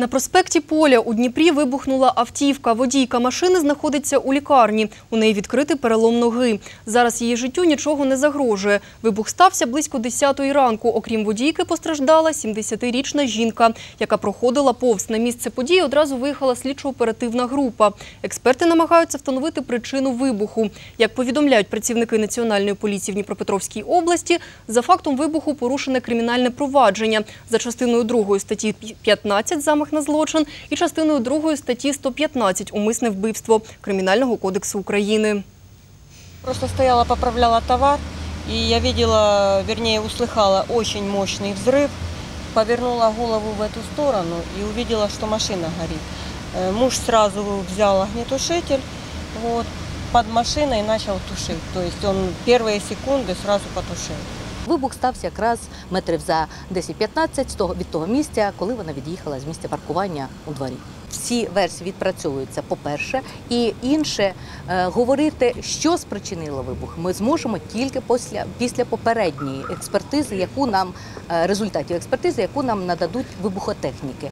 На проспекті Поля у Дніпрі вибухнула автівка. Водійка машини знаходиться у лікарні. У неї відкритий перелом ноги. Зараз її життю нічого не загрожує. Вибух стався близько 10-ї ранку. Окрім водійки, постраждала 70-річна жінка, яка проходила повз. На місце події одразу виїхала слідчо-оперативна група. Експерти намагаються встановити причину вибуху. Як повідомляють працівники Національної поліції в Дніпропетровській області, за фактом вибуху порушене кримінальне провадження за частиною 2 статті 15 «Замах на злочин» і частиною 2 статті 115 «Умисне вбивство» Кримінального кодексу України. Просто стояла, поправляла товар, и я видела, вернее, услыхала очень мощный взрыв, повернула голову в эту сторону и увидела, что машина горит. Э, Муж сразу взял огнетушитель вот, под машиной и начал тушить. То есть он первые секунды сразу потушил. Вибух стався якраз метрів за 10-15 від того місця, коли вона від'їхала з місця паркування у дворі. Всі версії відпрацьовуються, по-перше, і інше е, говорити, що спричинило вибух, ми зможемо тільки після, після попередньої експертизи, яку нам е, результатів експертизи, яку нам нададуть вибухотехніки.